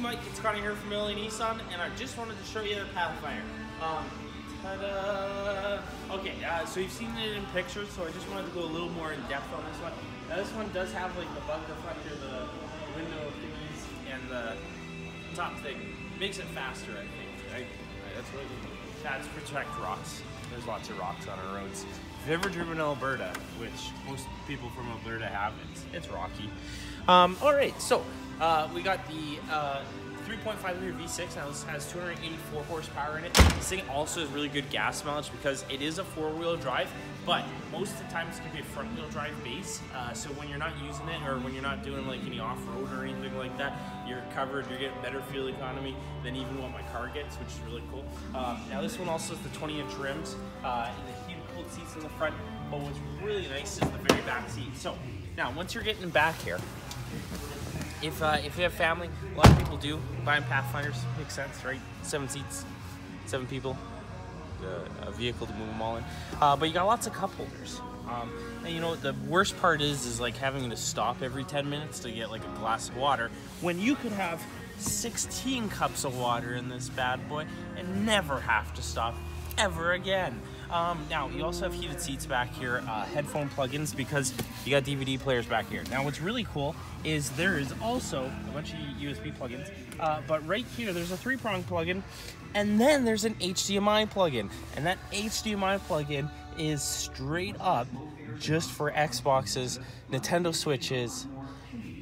Mike, it's Connor here from Million Nissan, and I just wanted to show you the Pathfinder. Um, ta-da! Okay, uh, so you've seen it in pictures, so I just wanted to go a little more in depth on this one. Now this one does have like the bug deflector, the window thingies, and the top thing. Makes it faster, I think. I, that's what that's protect rocks. There's lots of rocks on our roads. If you've ever driven Alberta, which most people from Alberta have, it's, it's rocky. Um, all right, so uh, we got the uh, 3.5 liter V6. Now this has 284 horsepower in it. This thing also has really good gas mileage because it is a four-wheel drive, but most of the time it's gonna be a front-wheel drive base. Uh, so when you're not using it or when you're not doing like any off-road or anything like that, you're covered. You're getting better fuel economy than even what my car gets, which is really cool. Um, now this one also has the 20-inch rims, uh, and the heated cooled seats in the front. But what's really nice is the very back seat. So now once you're getting back here, if uh, if you have family, a lot of people do buying Pathfinders. Makes sense, right? Seven seats, seven people, uh, a vehicle to move them all in. Uh, but you got lots of cup holders. Um, and you know what the worst part is is like having to stop every 10 minutes to get like a glass of water when you could have 16 cups of water in this bad boy and never have to stop ever again. Um, now, you also have heated seats back here, uh, headphone plugins because you got DVD players back here. Now, what's really cool is there is also a bunch of USB plugins, uh, but right here there's a three-prong plugin, and then there's an HDMI plugin, and that HDMI plugin is straight up just for Xboxes, Nintendo Switches,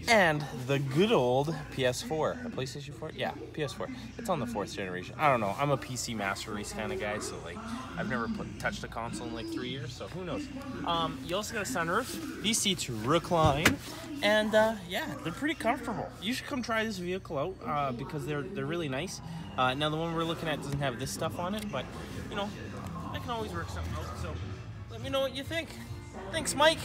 and the good old PS4. A PlayStation 4? Yeah, PS4. It's on the fourth generation. I don't know. I'm a PC master race kind of guy, so like I've never put, touched a console in like three years, so who knows. Um, you also got a sunroof. These seats recline, and uh, yeah, they're pretty comfortable. You should come try this vehicle out uh, because they're they're really nice. Uh, now the one we're looking at doesn't have this stuff on it, but you know I can always work something out. So let me know what you think. Thanks, Mike.